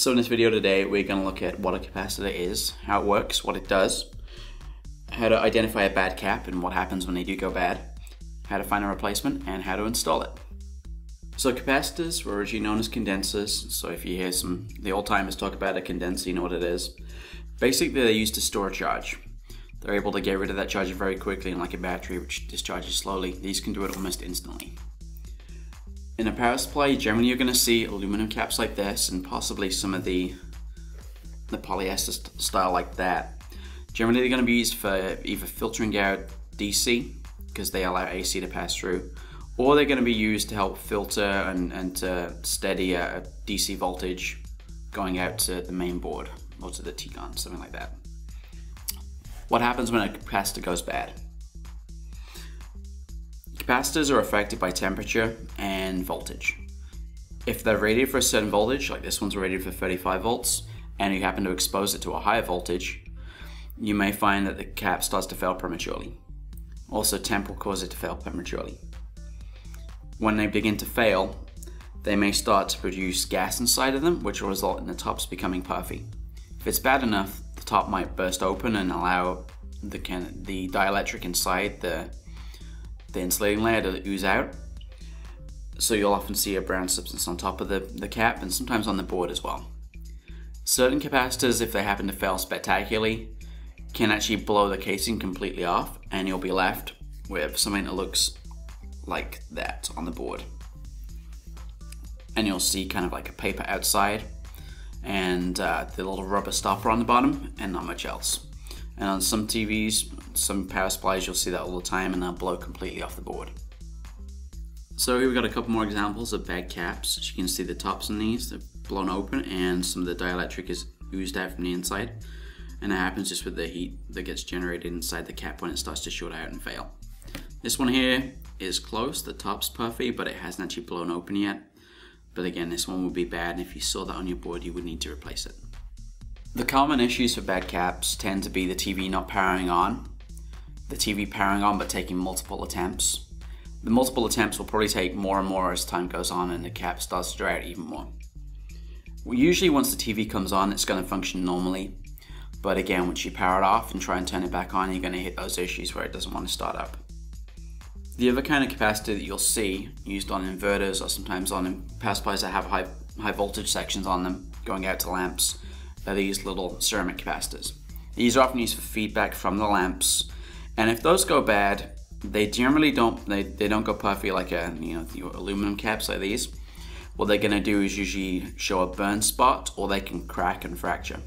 So in this video today, we're going to look at what a capacitor is, how it works, what it does, how to identify a bad cap and what happens when they do go bad, how to find a replacement, and how to install it. So capacitors were originally known as condensers. So if you hear some the old timers talk about a condenser, you know what it is. Basically, they're used to store charge. They're able to get rid of that charge very quickly, and like a battery which discharges slowly, these can do it almost instantly. In a power supply, generally you're going to see aluminum caps like this, and possibly some of the the polyester st style like that. Generally, they're going to be used for either filtering out DC because they allow AC to pass through, or they're going to be used to help filter and, and to steady a DC voltage going out to the main board or to the T-con, something like that. What happens when a capacitor goes bad? Capacitors are affected by temperature and voltage. If they're rated for a certain voltage, like this one's rated for 35 volts, and you happen to expose it to a higher voltage, you may find that the cap starts to fail prematurely. Also, temp will cause it to fail prematurely. When they begin to fail, they may start to produce gas inside of them, which will result in the tops becoming puffy. If it's bad enough, the top might burst open and allow the, the dielectric inside the the insulating layer to ooze out. So you'll often see a brown substance on top of the, the cap and sometimes on the board as well. Certain capacitors, if they happen to fail spectacularly, can actually blow the casing completely off and you'll be left with something that looks like that on the board. And you'll see kind of like a paper outside and uh, the little rubber stopper on the bottom and not much else. And on some TVs, some power supplies, you'll see that all the time and they'll blow completely off the board. So here we've got a couple more examples of bad caps. As you can see the tops on these, they're blown open and some of the dielectric is oozed out from the inside. And that happens just with the heat that gets generated inside the cap when it starts to short out and fail. This one here is close, the top's puffy, but it hasn't actually blown open yet. But again, this one would be bad, and if you saw that on your board, you would need to replace it. The common issues for bad caps tend to be the TV not powering on, the TV powering on but taking multiple attempts. The multiple attempts will probably take more and more as time goes on and the cap starts to dry out even more. Usually once the TV comes on it's going to function normally, but again once you power it off and try and turn it back on you're going to hit those issues where it doesn't want to start up. The other kind of capacitor that you'll see used on inverters or sometimes on power supplies that have high, high voltage sections on them going out to lamps these little ceramic capacitors. These are often used for feedback from the lamps, and if those go bad, they generally don't they, they don't go puffy like a you know the aluminum caps like these. What they're gonna do is usually show a burn spot or they can crack and fracture.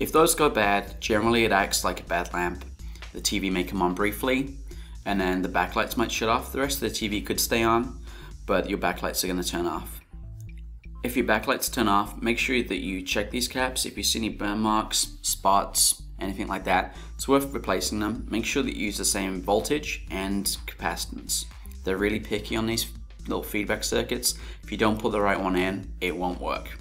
If those go bad, generally it acts like a bad lamp. The TV may come on briefly, and then the backlights might shut off. The rest of the TV could stay on, but your backlights are gonna turn off. If your backlights turn off, make sure that you check these caps. If you see any burn marks, spots, anything like that, it's worth replacing them. Make sure that you use the same voltage and capacitance. They're really picky on these little feedback circuits. If you don't put the right one in, it won't work.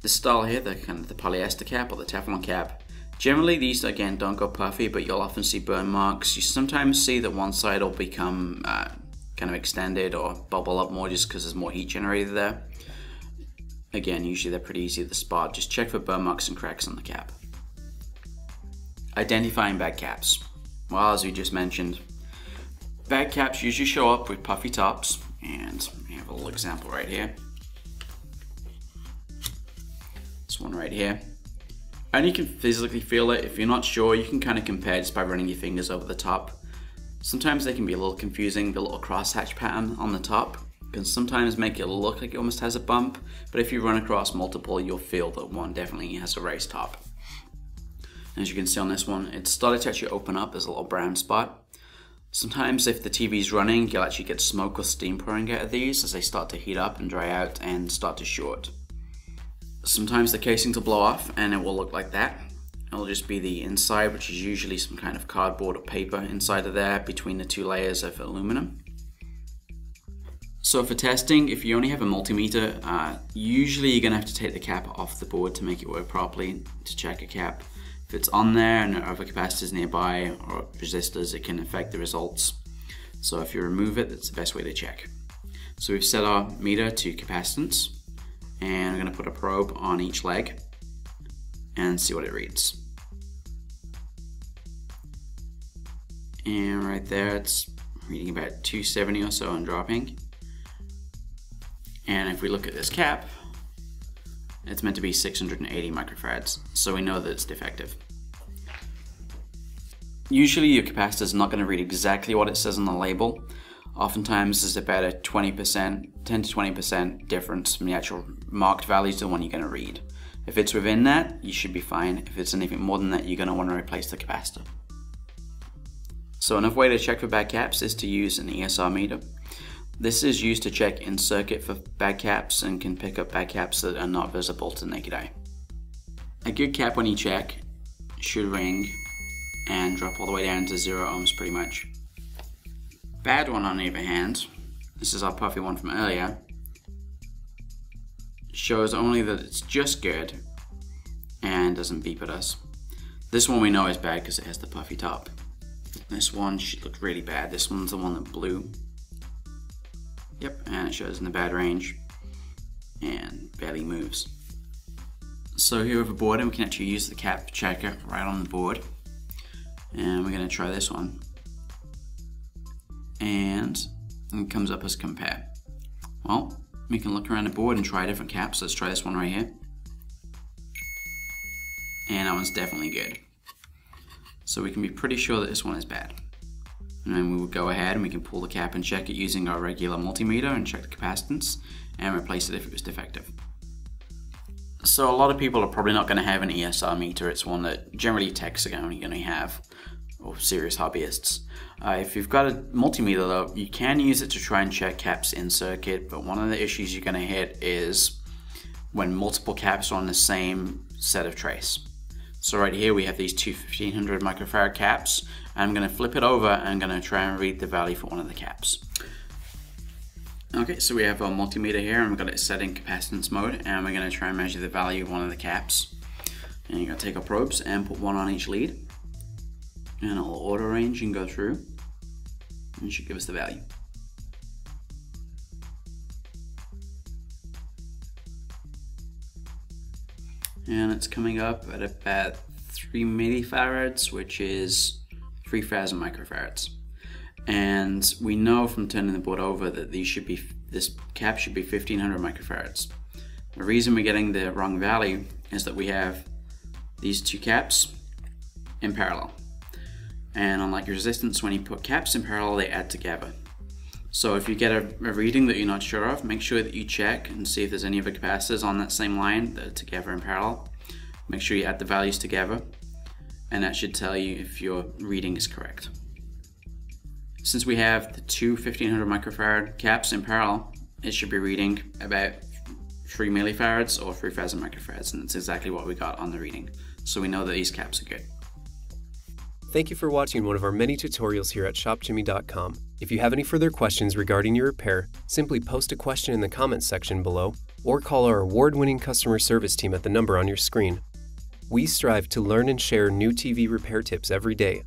This style here, the kind of the polyester cap or the Teflon cap, generally these again don't go puffy, but you'll often see burn marks. You sometimes see that one side will become uh, kind of extended or bubble up more just because there's more heat generated there. Again, usually they're pretty easy to spot. Just check for burn marks and cracks on the cap. Identifying bad caps. Well, as we just mentioned, bad caps usually show up with puffy tops, and we have a little example right here. This one right here. And you can physically feel it. If you're not sure, you can kind of compare just by running your fingers over the top. Sometimes they can be a little confusing, the little crosshatch pattern on the top can sometimes make it look like it almost has a bump, but if you run across multiple, you'll feel that one definitely has a raised top. As you can see on this one, it started to actually open up, there's a little brown spot. Sometimes if the TV is running, you'll actually get smoke or steam pouring out of these as they start to heat up and dry out and start to short. Sometimes the casings will blow off and it will look like that. It'll just be the inside, which is usually some kind of cardboard or paper inside of there between the two layers of aluminum. So for testing, if you only have a multimeter, uh, usually you're gonna have to take the cap off the board to make it work properly to check a cap. If it's on there and there are other capacitors nearby or resistors, it can affect the results. So if you remove it, that's the best way to check. So we've set our meter to capacitance and I'm going to put a probe on each leg and see what it reads. And right there it's reading about 270 or so and dropping. And if we look at this cap, it's meant to be 680 microfarads, so we know that it's defective. Usually your capacitor is not going to read exactly what it says on the label. Oftentimes there's about a 20%, 10 to 20% difference from the actual marked values to the one you're going to read. If it's within that, you should be fine. If it's anything more than that, you're going to want to replace the capacitor. So another way to check for bad caps is to use an ESR meter. This is used to check in circuit for bad caps and can pick up bad caps that are not visible to the naked eye. A good cap when you check should ring and drop all the way down to zero ohms pretty much. Bad one on the other hand, this is our puffy one from earlier, shows only that it's just good and doesn't beep at us. This one we know is bad because it has the puffy top. This one should look really bad. This one's the one that blew. Yep, and it shows in the bad range and barely moves. So here we have a board and we can actually use the cap checker right on the board. And we're gonna try this one. And it comes up as compare. Well, we can look around the board and try different caps. Let's try this one right here. And that one's definitely good. So we can be pretty sure that this one is bad. And then we will go ahead and we can pull the cap and check it using our regular multimeter and check the capacitance and replace it if it was defective. So a lot of people are probably not going to have an ESR meter. It's one that generally techs are only going to have, or serious hobbyists. Uh, if you've got a multimeter though, you can use it to try and check caps in circuit, but one of the issues you're going to hit is when multiple caps are on the same set of trace. So right here we have these two 1500 microfarad caps. I'm going to flip it over and I'm going to try and read the value for one of the caps. Okay, so we have our multimeter here and we've got it set in capacitance mode and we're going to try and measure the value of one of the caps. And you're to take our probes and put one on each lead. And it'll auto range and go through. And it should give us the value. And it's coming up at about 3 millifarads, which is 3000 microfarads. And we know from turning the board over that these should be this cap should be 1500 microfarads. The reason we're getting the wrong value is that we have these two caps in parallel. And unlike resistance, when you put caps in parallel, they add together. So if you get a, a, reading that you're not sure of, make sure that you check and see if there's any other capacitors on that same line that are together in parallel. Make sure you add the values together and that should tell you if your reading is correct. Since we have the two 1500 microfarad caps in parallel, it should be reading about 3 millifarads or 3000 microfarads and that's exactly what we got on the reading. So we know that these caps are good. Thank you for watching one of our many tutorials here at ShopJimmy.com. If you have any further questions regarding your repair, simply post a question in the comments section below or call our award-winning customer service team at the number on your screen. We strive to learn and share new TV repair tips every day.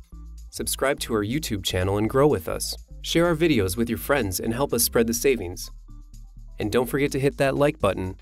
Subscribe to our YouTube channel and grow with us. Share our videos with your friends and help us spread the savings. And don't forget to hit that like button